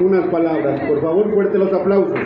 Unas palabras, por favor, fuerte los aplausos.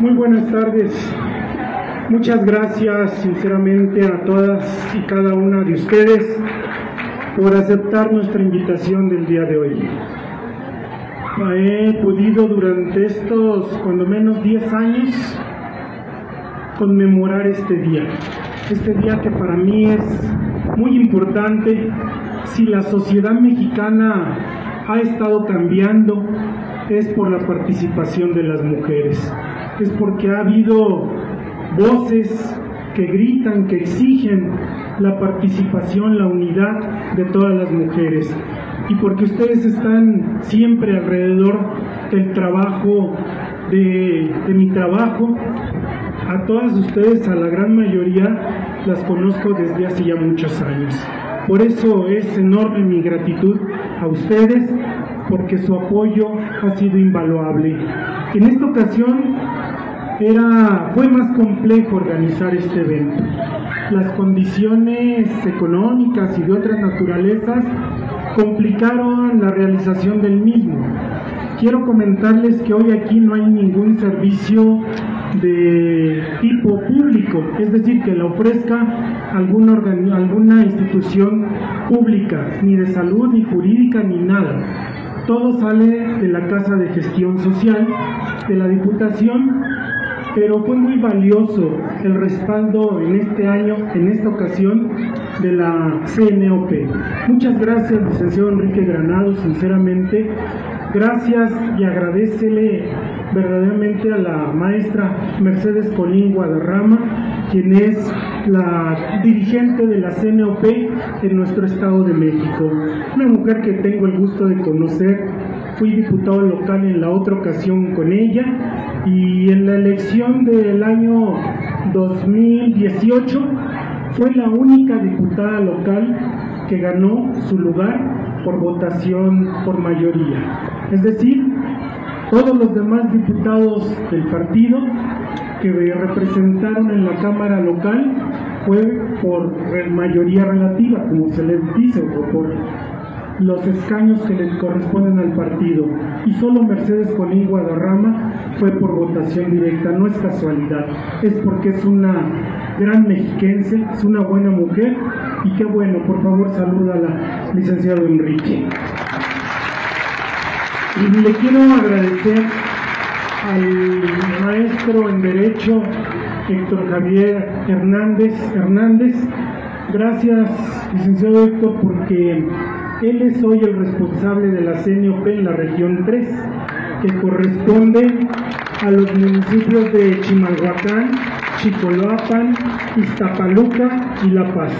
Muy buenas tardes. Muchas gracias sinceramente a todas y cada una de ustedes por aceptar nuestra invitación del día de hoy. He podido durante estos cuando menos 10 años conmemorar este día. Este día que para mí es muy importante. Si la sociedad mexicana ha estado cambiando, es por la participación de las mujeres. Es porque ha habido voces que gritan, que exigen la participación, la unidad de todas las mujeres. Y porque ustedes están siempre alrededor del trabajo, de, mi trabajo, a todas ustedes, a la gran mayoría, las conozco desde hace ya muchos años. Por eso es enorme mi gratitud a ustedes, porque su apoyo ha sido invaluable. En esta ocasión era, fue más complejo organizar este evento. Las condiciones económicas y de otras naturalezas complicaron la realización del mismo. Quiero comentarles que hoy aquí no hay ningún servicio de tipo público, es decir, que le ofrezca alguna, alguna institución pública, ni de salud, ni jurídica, ni nada. Todo sale de la Casa de Gestión Social, de la Diputación, pero fue muy valioso el respaldo en este año, en esta ocasión, de la CNOP. Muchas gracias, licenciado Enrique Granado, sinceramente. Gracias y agradecele verdaderamente a la maestra Mercedes Colín Guadarrama, quien es la dirigente de la CNOP en nuestro Estado de México. Una mujer que tengo el gusto de conocer, fui diputado local en la otra ocasión con ella y en la elección del año 2018 fue la única diputada local que ganó su lugar por votación por mayoría. Es decir, todos los demás diputados del partido que representaron en la Cámara local fue por mayoría relativa, como se les dice, o por los escaños que le corresponden al partido. Y solo Mercedes Colín Guadarrama fue por votación directa, no es casualidad, es porque es una gran mexiquense, es una buena mujer y qué bueno, por favor saluda a la licenciado Enrique. Y le quiero agradecer al maestro en Derecho Héctor Javier Hernández Hernández. Gracias, licenciado Héctor, porque él es hoy el responsable de la CNOP en la región 3, que corresponde a los municipios de Chimalhuacán, Chicoloapan, Iztapaluca y La Paz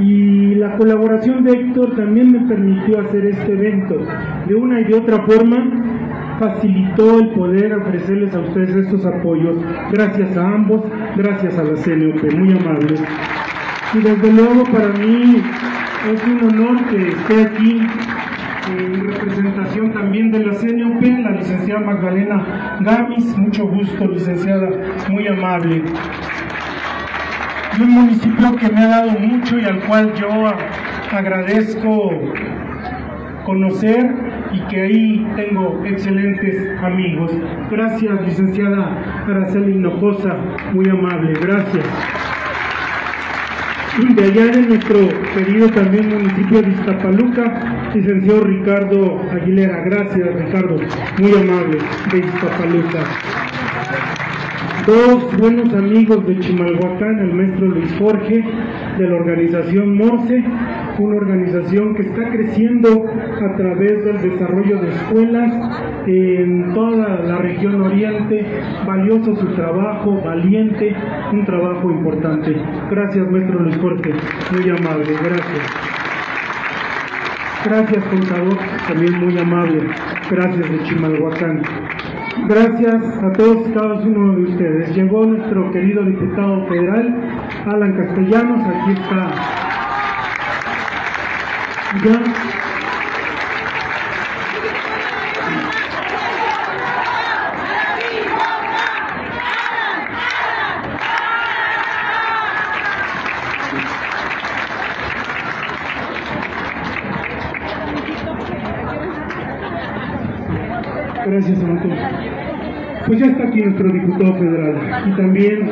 y la colaboración de Héctor también me permitió hacer este evento. De una y de otra forma, facilitó el poder ofrecerles a ustedes estos apoyos. Gracias a ambos, gracias a la CNOP, muy amables. Y desde luego para mí es un honor que esté aquí en representación también de la CNOP, la licenciada Magdalena Gamis, mucho gusto, licenciada, muy amable un municipio que me ha dado mucho y al cual yo agradezco conocer y que ahí tengo excelentes amigos. Gracias, licenciada Araceli Hinojosa, muy amable, gracias. Y de allá de nuestro querido también municipio de Iztapaluca, licenciado Ricardo Aguilera, gracias Ricardo, muy amable, de Iztapaluca dos buenos amigos de Chimalhuacán, el maestro Luis Jorge, de la organización Morse, una organización que está creciendo a través del desarrollo de escuelas en toda la región oriente, valioso su trabajo, valiente, un trabajo importante. Gracias, maestro Luis Jorge, muy amable, gracias. Gracias, contador, también muy amable. Gracias de Chimalhuacán. Gracias a todos y cada uno de ustedes. Llegó nuestro querido diputado federal, Alan Castellanos, aquí está. Gracias, pues ya está aquí nuestro diputado federal y también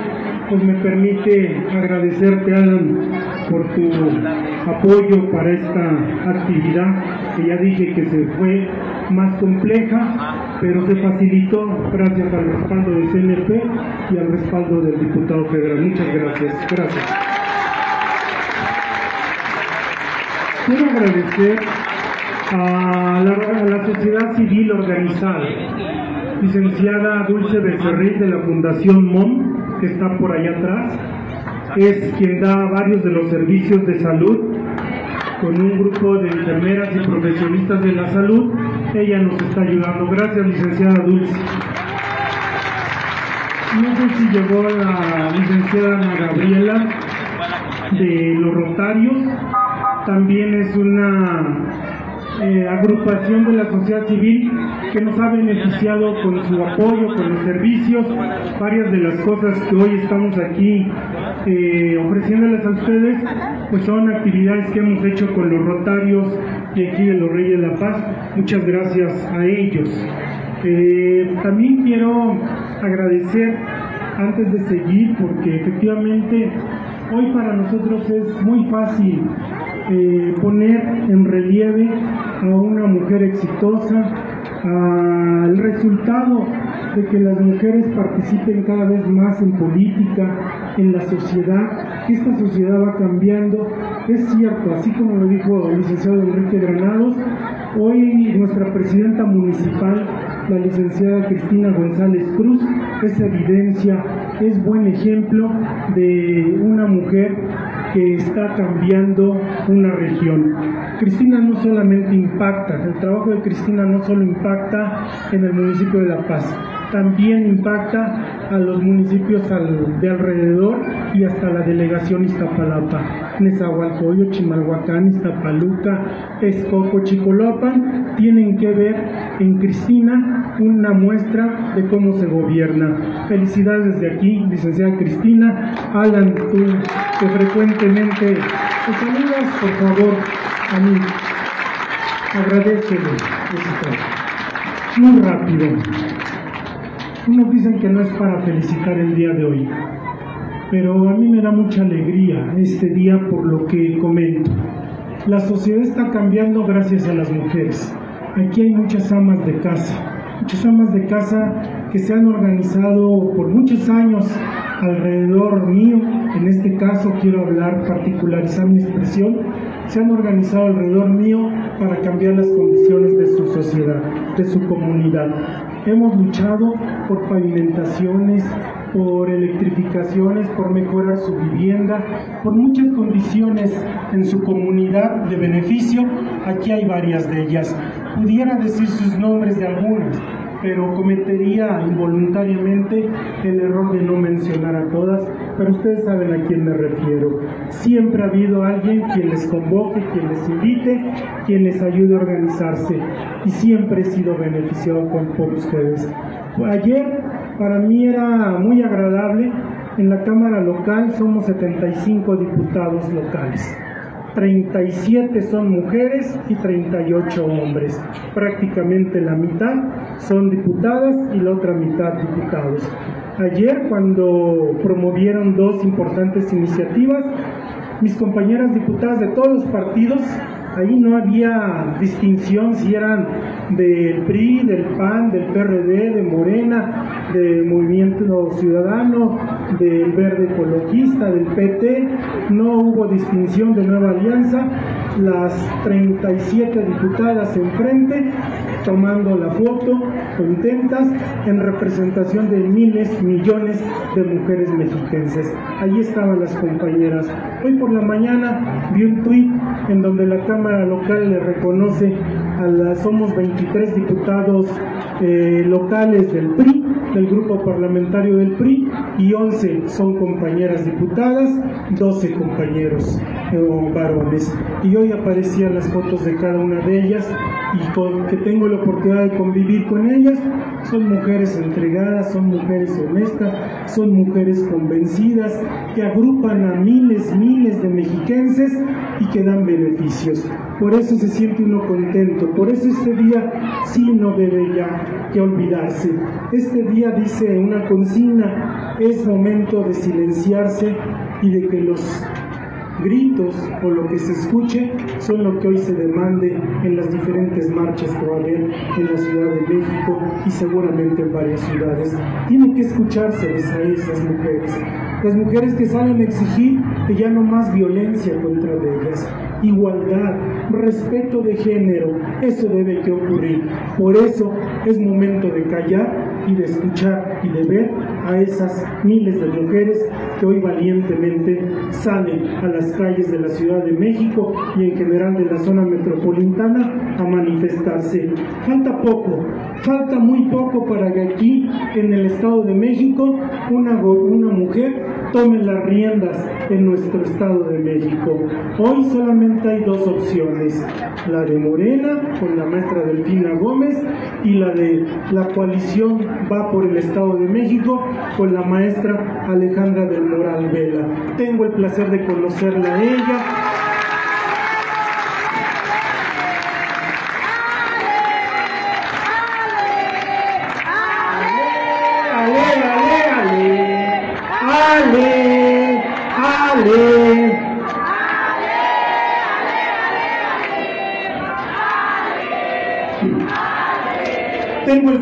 pues me permite agradecerte, Alan, por tu apoyo para esta actividad, que ya dije que se fue más compleja, pero se facilitó gracias al respaldo del CNP y al respaldo del diputado federal. Muchas gracias. Gracias. Quiero agradecer a la, a la sociedad civil organizada, licenciada Dulce Becerril de la Fundación MOM, que está por allá atrás, es quien da varios de los servicios de salud con un grupo de enfermeras y profesionistas de la salud. Ella nos está ayudando. Gracias, licenciada Dulce. No sé si llegó la licenciada Ana Gabriela de los Rotarios. También es una eh, agrupación de la sociedad civil que nos ha beneficiado con su apoyo, con los servicios, varias de las cosas que hoy estamos aquí eh, ofreciéndoles a ustedes, pues son actividades que hemos hecho con los rotarios de aquí de los Reyes de la Paz. Muchas gracias a ellos. Eh, también quiero agradecer antes de seguir, porque efectivamente hoy para nosotros es muy fácil eh, poner en relieve a una mujer exitosa, al resultado de que las mujeres participen cada vez más en política, en la sociedad, que esta sociedad va cambiando. Es cierto, así como lo dijo el licenciado Enrique Granados, hoy nuestra presidenta municipal, la licenciada Cristina González Cruz, es evidencia, es buen ejemplo de una mujer que está cambiando una región. Cristina no solamente impacta, el trabajo de Cristina no solo impacta en el municipio de La Paz, también impacta a los municipios de alrededor y hasta la delegación Iztapalapa, Nezahualcóyotl, Chimalhuacán, Iztapaluca, Texcoco, Chicolopan, tienen que ver en Cristina una muestra de cómo se gobierna. Felicidades desde aquí, licenciada Cristina. Alan, tú que frecuentemente te saludas, por favor, a mí. Agradecele. Muy rápido. Unos dicen que no es para felicitar el día de hoy, pero a mí me da mucha alegría este día por lo que comento. La sociedad está cambiando gracias a las mujeres. Aquí hay muchas amas de casa, muchas amas de casa que se han organizado por muchos años alrededor mío, en este caso quiero hablar, particularizar mi expresión, se han organizado alrededor mío para cambiar las condiciones de su sociedad, de su comunidad. Hemos luchado por pavimentaciones, por electrificaciones, por mejorar su vivienda, por muchas condiciones en su comunidad de beneficio. Aquí hay varias de ellas. Pudiera decir sus nombres de algunas, pero cometería involuntariamente el error de no mencionar a todas, pero ustedes saben a quién me refiero. Siempre ha habido alguien quien les convoque, quien les invite, quien les ayude a organizarse y siempre he sido beneficiado con, por ustedes. Ayer para mí era muy agradable, en la Cámara local somos 75 diputados locales. 37 son mujeres y 38 hombres. Prácticamente la mitad son diputadas y la otra mitad diputados. Ayer cuando promovieron dos importantes iniciativas, mis compañeras diputadas de todos los partidos, ahí no había distinción si eran del PRI, del PAN, del PRD, de Morena, del Movimiento Ciudadano, del Verde Ecologista, del PT, no hubo distinción de nueva alianza, las 37 diputadas enfrente tomando la foto, contentas, en representación de miles, millones de mujeres mexiquenses. Allí estaban las compañeras. Hoy por la mañana vi un tuit en donde la Cámara local le reconoce a las, somos 23 diputados eh, locales del PRI, del grupo parlamentario del PRI, y 11 son compañeras diputadas, 12 compañeros eh, varones. Y hoy aparecían las fotos de cada una de ellas y con que tengo la oportunidad de convivir con ellas, son mujeres entregadas, son mujeres honestas, son mujeres convencidas, que agrupan a miles, miles de mexiquenses y que dan beneficios. Por eso se siente uno contento, por eso este día sí no debe ya que olvidarse. Este día dice una consigna, es momento de silenciarse y de que los gritos o lo que se escuche son lo que hoy se demande en las diferentes marchas que va a haber en la Ciudad de México y seguramente en varias ciudades. Tienen que escucharse a esas mujeres. Las mujeres que salen a exigir que ya no más violencia contra ellas, igualdad, respeto de género, eso debe que ocurrir. Por eso es momento de callar y de escuchar y de ver a esas miles de mujeres que hoy valientemente salen a las calles de la Ciudad de México y en general de la zona metropolitana a manifestarse. Falta poco, falta muy poco para que aquí en el Estado de México una, una mujer tome las riendas en nuestro Estado de México. Hoy solamente hay dos opciones, la de Morena con la maestra Delfina Gómez y la de la coalición va por el Estado de México con la maestra Alejandra del Moral Vela. Tengo el placer de conocerla a ella.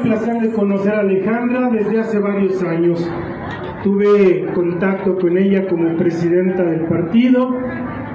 Placer de conocer a Alejandra desde hace varios años. Tuve contacto con ella como presidenta del partido,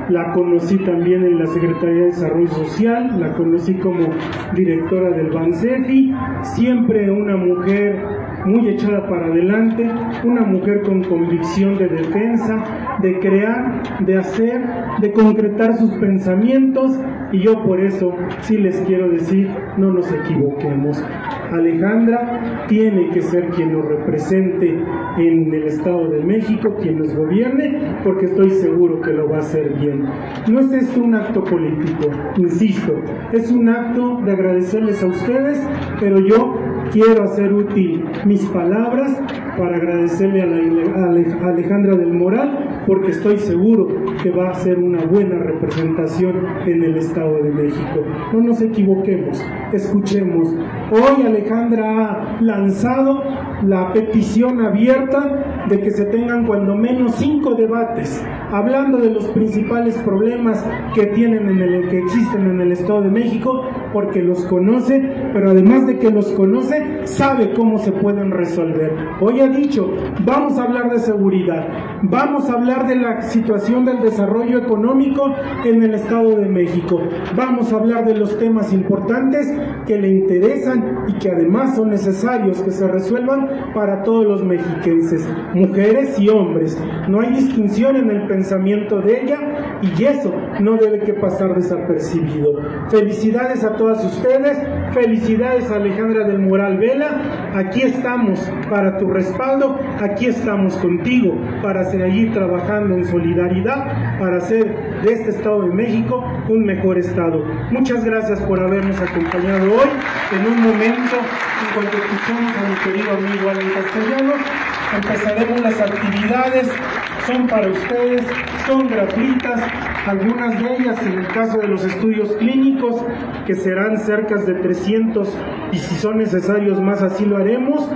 la conocí también en la Secretaría de Desarrollo Social, la conocí como directora del BANSEFI, siempre una mujer muy echada para adelante, una mujer con convicción de defensa, de crear, de hacer, de concretar sus pensamientos y yo por eso sí les quiero decir, no nos equivoquemos. Alejandra tiene que ser quien nos represente en el Estado de México, quien nos gobierne, porque estoy seguro que lo va a hacer bien. No es esto un acto político, insisto, es un acto de agradecerles a ustedes, pero yo quiero hacer útil mis palabras para agradecerle a, la, Alejandra del Moral, porque estoy seguro que va a ser una buena representación en el Estado de México. No nos equivoquemos, escuchemos. Hoy Alejandra ha lanzado la petición abierta de que se tengan cuando menos cinco debates hablando de los principales problemas que tienen en el que existen en el Estado de México porque los conoce, pero además de que los conoce, sabe cómo se pueden resolver. Hoy ha dicho, vamos a hablar de seguridad, vamos a hablar de la situación del desarrollo económico en el Estado de México, vamos a hablar de los temas importantes que le interesan y que además son necesarios que se resuelvan para todos los mexiquenses, mujeres y hombres. No hay distinción en el pensamiento de ella y eso no debe que pasar desapercibido. Felicidades a todas ustedes, felicidades Alejandra del Moral Vela, aquí estamos para tu respaldo, aquí estamos contigo para seguir trabajando en solidaridad, para hacer de este Estado de México un mejor Estado. Muchas gracias por habernos acompañado hoy. En un momento en cuanto escuchamos a mi querido amigo Alan Castellanos, empezaremos las actividades. Son para ustedes, son gratuitas, algunas de ellas en el caso de los estudios clínicos, que serán cerca de 300 y si son necesarios más así lo haremos.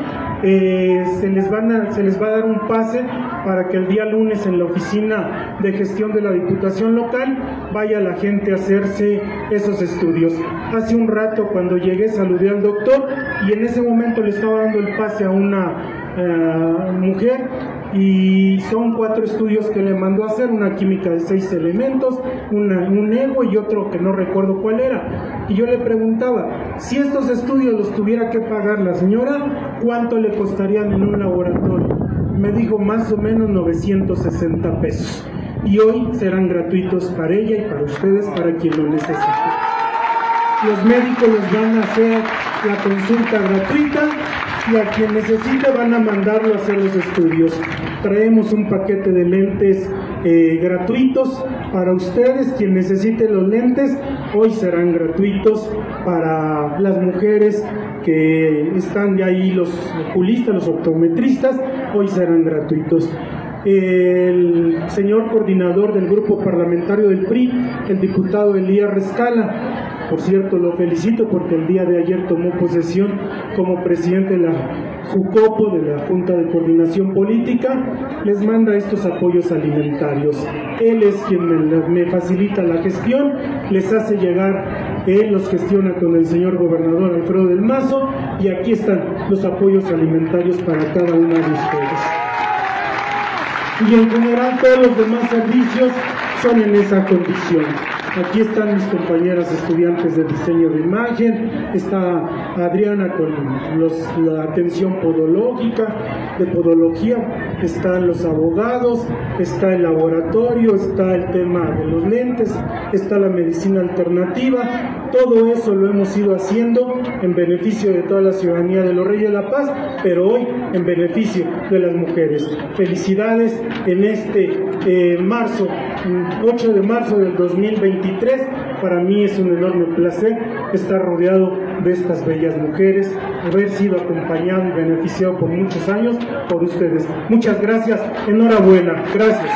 Eh, se, les van a, se les va a dar un pase para que el día lunes en la oficina de gestión de la Diputación local vaya la gente a hacerse esos estudios. Hace un rato cuando llegué saludé al doctor y en ese momento le estaba dando el pase a una eh, mujer y son cuatro estudios que le mandó a hacer, una química de seis elementos, un ego y otro que no recuerdo cuál era. Y yo le preguntaba, si estos estudios los tuviera que pagar la señora, ¿cuánto le costarían en un laboratorio? Me dijo más o menos 960 pesos. Y hoy serán gratuitos para ella y para ustedes, para quien lo necesite. Los médicos les van a hacer la consulta gratuita y a quien necesite van a mandarlo a hacer los estudios. Traemos un paquete de lentes eh, gratuitos para ustedes. Quien necesite los lentes, hoy serán gratuitos para las mujeres que están de ahí, los oculistas, los optometristas, hoy serán gratuitos. el señor coordinador del grupo parlamentario del PRI, el diputado Elías Rescala. Por cierto, lo felicito porque el día de ayer tomó posesión como presidente de la JUCOPO, de la Junta de Coordinación Política, les manda estos apoyos alimentarios. Él es quien me, facilita la gestión, les hace llegar, él los gestiona con el señor gobernador Alfredo del Mazo y aquí están los apoyos alimentarios para cada uno de ustedes y en general todos los demás servicios son en esa condición. Aquí están mis compañeras estudiantes de diseño de imagen, está Adriana con los, la atención podológica, de podología, están los abogados, está el laboratorio, está el tema de los lentes, está la medicina alternativa, todo eso lo hemos ido haciendo en beneficio de toda la ciudadanía de los Reyes de la Paz, pero hoy en beneficio de las mujeres. Felicidades en este eh, marzo, 8 de marzo del 2023. Para mí es un enorme placer estar rodeado de estas bellas mujeres, haber sido acompañado y beneficiado por muchos años por ustedes. Muchas gracias, enhorabuena, gracias.